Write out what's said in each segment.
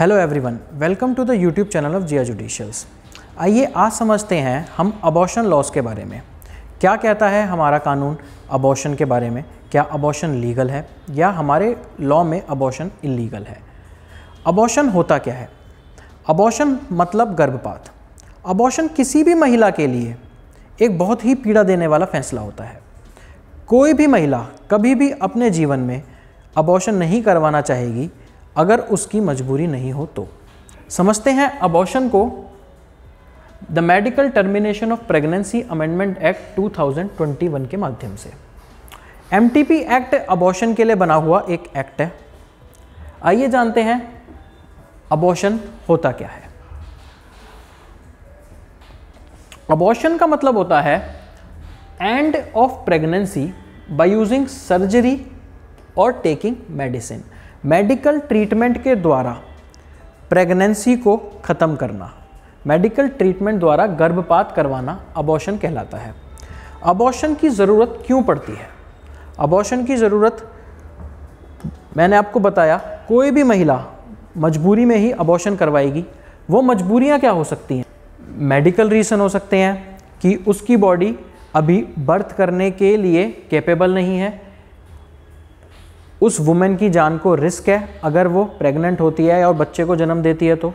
Hello everyone welcome to the YouTube channel of Jiya judicials आइए आज समझते हैं हम अबॉर्शन लॉस के बारे में। क्या कहता है हमारा कानून अबॉर्शन के बारे में? क्या अबॉर्शन लीगल है? या हमारे लॉ में अबॉर्शन इलीगल है? अबॉर्शन होता क्या है? अबॉर्शन मतलब गर्भपात। अबॉर्शन किसी भी महिला के लिए एक बहुत ही पीड़ा देने वाला फैसला होता है। कोई भी महिला कभी भी अपने जीवन में अबॉर्शन नहीं करवाना चाहेगी अगर उसकी मजबूरी नहीं हो तो। समझते हैं अबॉर्शन को? The medical termination of pregnancy amendment act 2021 के माध्यम से। एमटीपी एक्ट अबॉर्शन के लिए बना हुआ एक एक्ट है। आइए जानते हैं अबॉर्शन होता क्या है। अबॉर्शन का मतलब होता है end of pregnancy by using surgery और टेकिंग मेडिसिन मेडिकल ट्रीटमेंट के द्वारा प्रेगनेंसी को ख़त्म करना। मेडिकल ट्रीटमेंट द्वारा गर्भपात करवाना अबॉर्शन कहलाता है। अबॉर्शन की ज़रूरत क्यों पड़ती है? अबॉर्शन की ज़रूरत मैंने आपको बताया, कोई भी महिला मजबूरी में ही अबॉर्शन करवाएगी। वो मजबूरियाँ क्या हो सकती हैं? मेडिकल रीज़न हो सकते हैं कि उसकी बॉडी अभी बर्थ करने के लिए कैपेबल नहीं है। उस वुमेन की जान को रिस्क है, अगर वो प्रेग्नेंट होती है और बच्चे को जन्म देती है तो।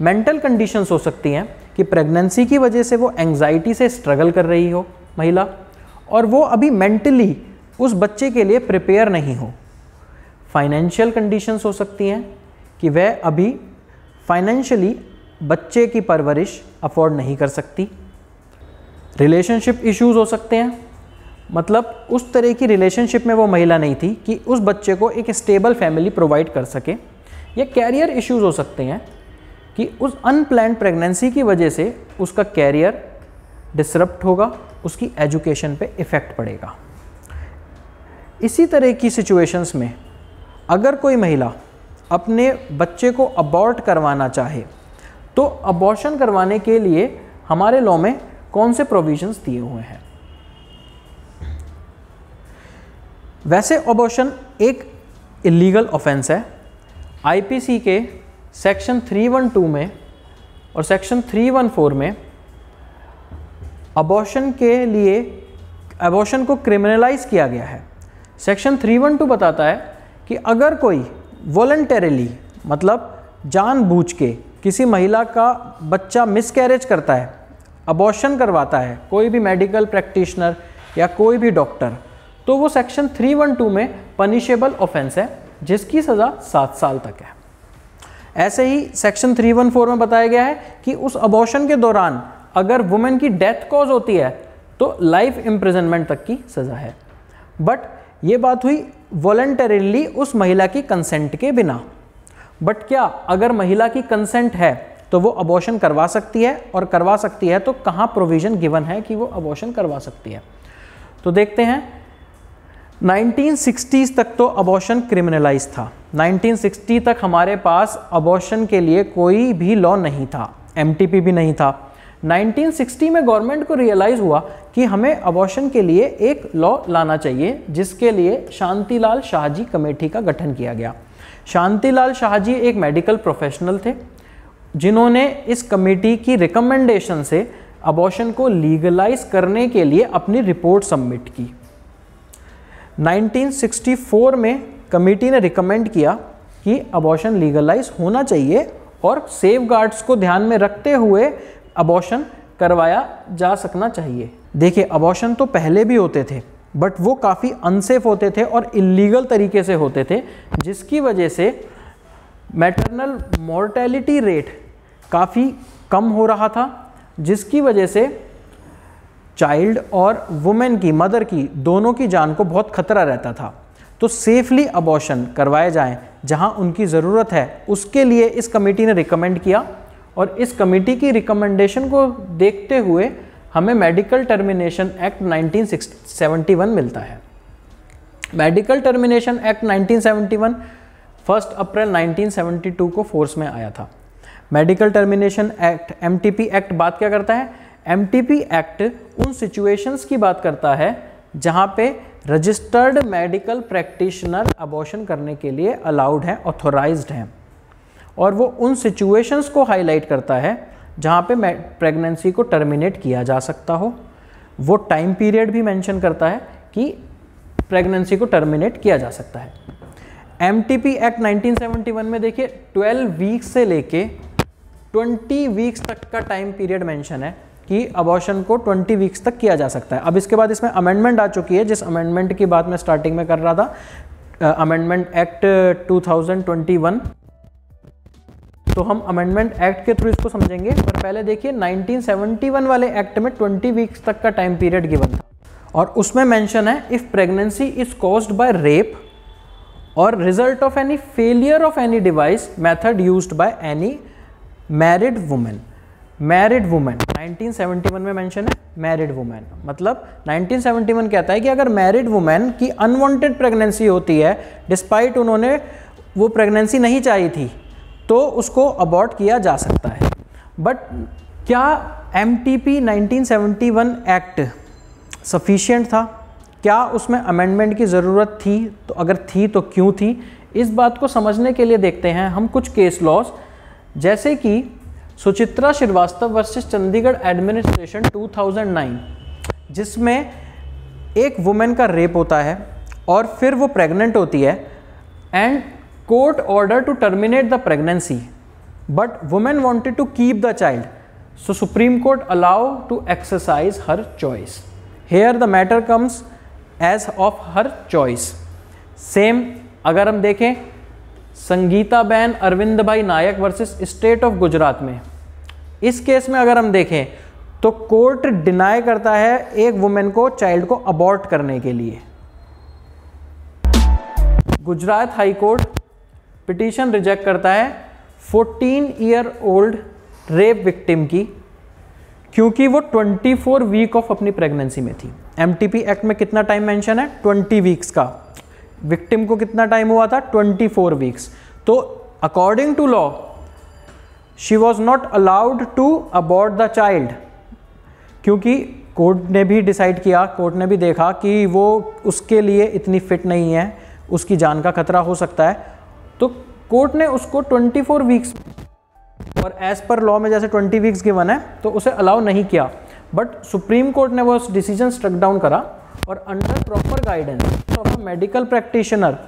मेंटल कंडीशंस हो सकती हैं कि प्रेगनेंसी की वजह से वो एंग्जाइटी से स्ट्रगल कर रही हो, महिला, और वो अभी मेंटली उस बच्चे के लिए प्रिपेयर नहीं हो। फाइनेंशियल कंडीशंस हो सकती हैं कि वह अभी फाइनेंशियली बच्चे की परवरिश अफोर्ड नहीं कर सकती। रिलेशनशिप इश्यूज़ हो सकते हैं मतलब उस तरह की रिलेशनशिप में वो महिला नहीं थी कि उस बच्चे को एक स्टेबल फैमिली प्रोवाइड कर सके। या कैरियर इश्यूज़ हो सकते हैं कि उस अनप्लान प्रेगनेंसी की वजह से उसका कैरियर डिसरप्ट होगा, उसकी एजुकेशन पे इफ़ेक्ट पड़ेगा। इसी तरह की सिचुएशंस में अगर कोई महिला अपने बच्चे को अबॉर्ट करवाना चाहे तो अबॉर्शन करवाने के लिए हमारे लॉ में कौन से प्रोविजंस दिए हुए हैं? वैसे अबॉर्शन एक इलीगल ऑफेंस है। आईपीसी के सेक्शन 312 में और सेक्शन 314 में अबॉर्शन के लिए अबॉर्शन को क्रिमिनलाइज किया गया है। सेक्शन 312 बताता है कि अगर कोई वॉल्टरली मतलब जानबूझ के किसी महिला का बच्चा मिसकैरेज करता है अबॉर्शन करवाता है, कोई भी मेडिकल प्रैक्टिशनर या कोई भी डॉक्टर तो वो सेक्शन 312 में पनिशेबल ऑफेंस है, जिसकी सज़ा सात साल तक है। ऐसे ही सेक्शन 314 में बताया गया है कि उस अबॉर्शन के दौरान अगर वुमेन की डेथ कॉज होती है तो लाइफ इम्प्रिजनमेंट तक की सज़ा है। बट ये बात हुई वॉलेंटरीली उस महिला की कंसेंट के बिना। बट क्या अगर महिला की कंसेंट है तो वो अबॉर्शन करवा सकती है, और करवा सकती है तो कहाँ प्रोविज़न गिवन है कि वो अबॉर्शन करवा सकती है? तो देखते हैं 1960s तक तो अबॉर्शन क्रिमिनलाइज था। 1960 तक हमारे पास अबॉर्शन के लिए कोई भी लॉ नहीं था एम भी नहीं था। 1960 में गवर्नमेंट को रियलाइज़ हुआ कि हमें अबॉर्शन के लिए एक लॉ लाना चाहिए, जिसके लिए शांतिलाल शाहजी कमेटी का गठन किया गया। शांतिलाल शाहजी एक मेडिकल प्रोफेशनल थे, जिन्होंने इस कमेटी की रिकमेंडेशन से अबॉर्शन को लीगलाइज करने के लिए अपनी रिपोर्ट सबमिट की। 1964 में कमेटी ने रिकमेंड किया कि अबॉर्शन लीगलाइज होना चाहिए और सेफ़ गार्ड्स को ध्यान में रखते हुए अबॉर्शन करवाया जा सकना चाहिए। देखिए अबॉर्शन तो पहले भी होते थे बट वो काफ़ी अनसेफ होते थे और इलीगल तरीके से होते थे, जिसकी वजह से मैटरनल मोर्टेलिटी रेट काफ़ी कम हो रहा था, जिसकी वजह से चाइल्ड और वुमेन की मदर की, दोनों की जान को बहुत खतरा रहता था। तो सेफली अबॉर्शन करवाए जाएँ, जहाँ उनकी ज़रूरत है, उसके लिए इस कमेटी ने रिकमेंड किया और इस कमेटी की रिकमेंडेशन को देखते हुए हमें मेडिकल टर्मिनेशन एक्ट 1971 मिलता है। Medical termination act 1971 first April 1972 को फोर्स में आया था। Medical termination act MTP act बात क्या करता है? MTP एक्ट उन सिचुएशंस की बात करता है, जहाँ पे रजिस्टर्ड मेडिकल प्रैक्टिशनर अबॉर्शन करने के लिए अलाउड हैं ऑथोराइज्ड हैं। और वो उन सिचुएशंस को हाईलाइट करता है, जहाँ पे प्रेगनेंसी को टर्मिनेट किया जा सकता हो। वो टाइम पीरियड भी मेंशन करता है कि प्रेगनेंसी को टर्मिनेट किया जा सकता है। MTP एक्ट 1971 में देखिए 12 वीक्स से लेके 20 वीक्स तक का टाइम पीरियड मेंशन है। कि अबॉर्शन को 20 वीक्स तक किया जा सकता है। अब इसके बाद इसमें अमेंडमेंट आ चुकी है, जिस अमेंडमेंट की बात मैं स्टार्टिंग में कर रहा था अमेंडमेंट एक्ट 2021 तो हम अमेंडमेंट एक्ट के थ्रू इसको समझेंगे, पर पहले देखिए 1971 वाले एक्ट में 20 वीक्स तक का टाइम पीरियड गिवन था। और उसमें मेंशन है if pregnancy is caused by rape और result of any failure of any device method used by any married women married women 1971 में मेंशन है मैरिड वुमेन मतलब 1971 कहता है कि अगर मैरिड वुमेन की अनवांटेड प्रेगनेंसी होती है डिस्पाइट उन्होंने वो प्रेगनेंसी नहीं चाहिए थी तो उसको अबॉर्ट किया जा सकता है. बट क्या M T P act sufficient था? क्या उसमें अमेंडमेंट की ज़रूरत थी? तो अगर थी तो क्यों थी? इस बात को समझने के लिए देखते हैं हम कुछ केस लॉस जैसे कि सुचित्रा श्रीवास्तव वर्सेस चंडीगढ़ एडमिनिस्ट्रेशन 2009 जिसमें एक वुमेन का रेप होता है और फिर वो प्रेग्नेंट होती है and court order to terminate the pregnancy but women wanted to keep the child so supreme court allow to exercise her choice here the matter comes as of her choice same अगर हम देखें, Sangeeta Ben Arvind Bhai Nayak versus state of Gujarat में। इस case में अगर हम देखें तो कोर्ट डिनाई करता है एक वुमेन को, चाइल्ड को अबॉर्ट करने के लिए। Gujarat high court petition reject करता है 14 ईयर ओल्ड रेप विक्टिम की, क्योंकि वो 24 वीक ऑफ़ अपनी प्रेगनेंसी में थी। एम एक्ट में कितना टाइम मेंशन है? 20 वीक्स का। विक्टिम को कितना टाइम हुआ था? 24 वीक्स तो according to law she was not allowed to abort the child क्योंकि कोर्ट ने भी डिसाइड किया कोर्ट ने भी देखा कि वो उसके लिए इतनी फिट नहीं है, उसकी जान का खतरा हो सकता है। तो कोर्ट ने उसको 24 वीक्स और एज पर लॉ में जैसे 20 वीक्स गिवन है तो उसे अलाउ नहीं किया। बट सुप्रीम कोर्ट ने वो डिसीज़न स्ट्रक डाउन करा और under proper guidance of a medical practitioner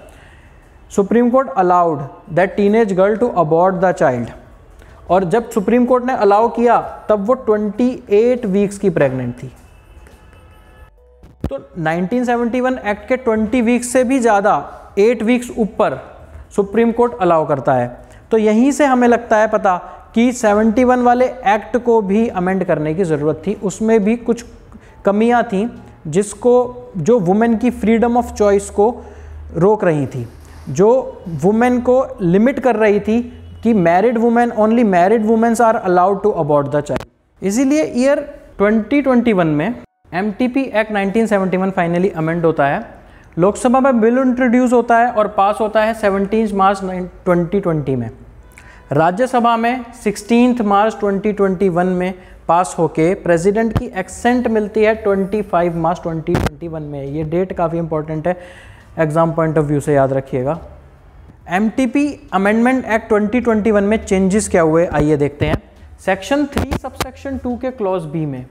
supreme court allowed that teenage girl to abort the child और जब सुप्रीम कोर्ट ने अलाउ किया, तब वो 28 वीक्स की प्रेग्नेंट थी। तो 1971 एक्ट के 20 वीक्स से भी ज़्यादा 8 वीक्स ऊपर सुप्रीम कोर्ट अलाउ करता है। तो यहीं से हमें लगता है पता कि 71 वाले एक्ट को भी अमेंड करने की ज़रूरत थी। उसमें भी कुछ कमियाँ थी, जिसको, जो वुमेन की फ्रीडम ऑफ़ चॉइस को रोक रही थी, जो वुमेन को लिमिट कर रही थी कि married women only married women's are allowed to abort the child इसीलिए ईयर 2021 में एमटीपी एक्ट 1971 फाइनली अमेंड होता है। लोकसभा में बिल इंट्रोड्यूस होता है और पास होता है 17 मार्च 2020 में। राज्यसभा में सिक्सटीन मार्च 2021 में पास होके प्रेसिडेंट की एक्सेंट मिलती है 25 मार्च 2021 में। ये डेट काफ़ी इंपॉर्टेंट है। एग्ज़ाम पॉइंट ऑफ़ व्यू से याद रखिएगा। एम अमेंडमेंट एक्ट 2021 में चेंजेस क्या हुए? आइए देखते हैं। सेक्शन थ्री सबसेक्शन टू के क्लॉज बी में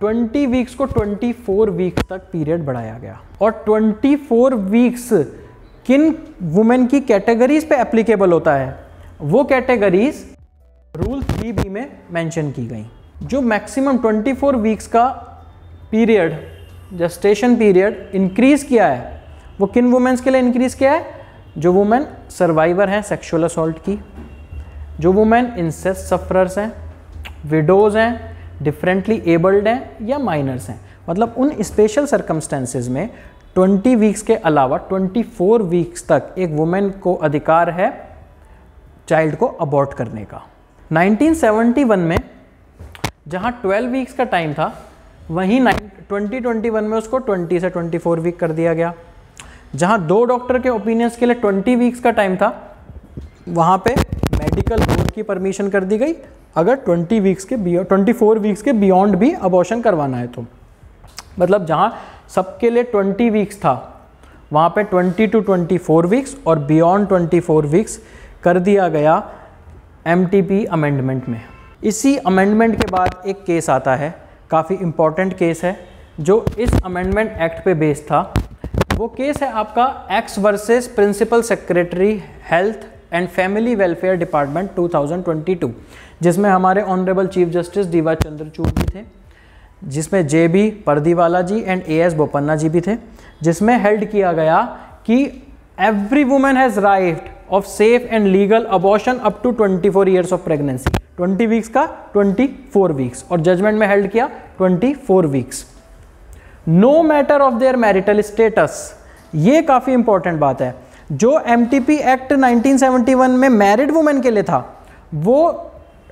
20 वीक्स को 24 वीक्स तक पीरियड बढ़ाया गया। और 24 वीक्स किन वुमेन की कैटेगरीज पे एप्लीकेबल होता है? वो कैटेगरीज रूल थ्री बी में मेंशन की गई, जो मैक्सिमम 24 वीक्स का पीरियड जस्टेशन पीरियड इंक्रीज किया है। वो किन वुमेन्स के लिए इंक्रीज किया है? जो वुमेन सर्वाइवर हैं सेक्सुअल असॉल्ट की, जो वुमेन इंसेस सफरर्स हैं विडोज हैं डिफरेंटली एबल्ड हैं या माइनर्स हैं। मतलब उन स्पेशल सर्कमस्टेंसेज में 20 वीक्स के अलावा 24 वीक्स तक एक वुमेन को अधिकार है चाइल्ड को अबॉर्ट करने का। 1971 में जहाँ 12 वीक्स का टाइम था, वहीं 2021 में उसको 20 से 24 वीक कर दिया गया। जहाँ दो डॉक्टर के ओपिनियंस के लिए 20 वीक्स का टाइम था, वहाँ पे मेडिकल बोर्ड की परमिशन कर दी गई। अगर 20 वीक्स के ट्वेंटी फोर वीक्स के बियॉन्ड भी अबॉर्शन करवाना है तो। मतलब जहाँ सबके लिए 20 वीक्स था, वहाँ पे 20 टू 24 वीक्स और बियॉन्ड 24 वीक्स कर दिया गया एमटीपी अमेंडमेंट में। इसी अमेंडमेंट के बाद एक केस आता है, काफ़ी इंपॉर्टेंट केस है, जो इस अमेंडमेंट एक्ट पे बेस्ड था। वो केस है आपका X versus principal secretary health and family welfare department 2022 जिसमें हमारे honourable chief justice D Y Chandrachud भी थे, जिसमें J B Pardiwala ji and A S Bopanna ji भी थे, जिसमें हेल्ड किया गया कि every women has right of safe and legal abortion up to 24 four years of pregnancy 20 weeks का 24 वीक्स और जजमेंट में हेल्ड किया 24 weeks no matter of their marital status ये काफ़ी इंपॉर्टेंट बात है। जो एम एक्ट 1971 में मैरिड वुमेन के लिए था, वो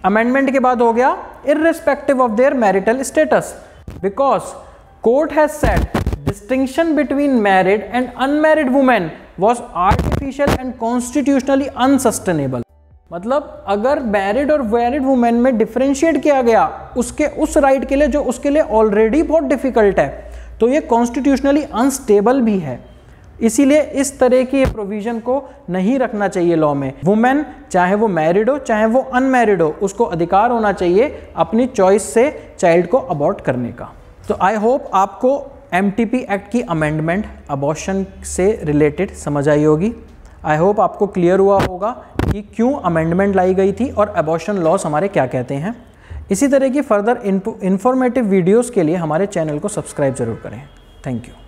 अमेंडमेंट के बाद हो गया irrespective of their marital status because court has set distinction between married and unmarried women was artificial and constitutionally unsustainable मतलब अगर मैरिड और मैरिड वुमेन में डिफ्रेंशिएट किया गया, उसके, उस राइट के लिए जो उसके लिए ऑलरेडी बहुत डिफ़िकल्ट है। तो ये कॉन्स्टिट्यूशनली अनस्टेबल भी है। इसीलिए इस तरह की प्रोविज़न को नहीं रखना चाहिए लॉ में। वुमेन चाहे वो मैरिड हो, चाहे वो अनमैरिड हो, उसको अधिकार होना चाहिए अपनी चॉइस से चाइल्ड को अबॉर्ट करने का। तो आई होप आपको एमटीपी एक्ट की अमेंडमेंट अबॉर्शन से रिलेटेड समझ आई होगी। आई होप आपको क्लियर हुआ होगा कि क्यों अमेंडमेंट लाई गई थी और अबॉर्शन लॉस हमारे क्या कहते हैं। इसी तरह की फर्दर इन्फॉर्मेटिव वीडियोज़ के लिए हमारे चैनल को सब्सक्राइब ज़रूर करें। Thank you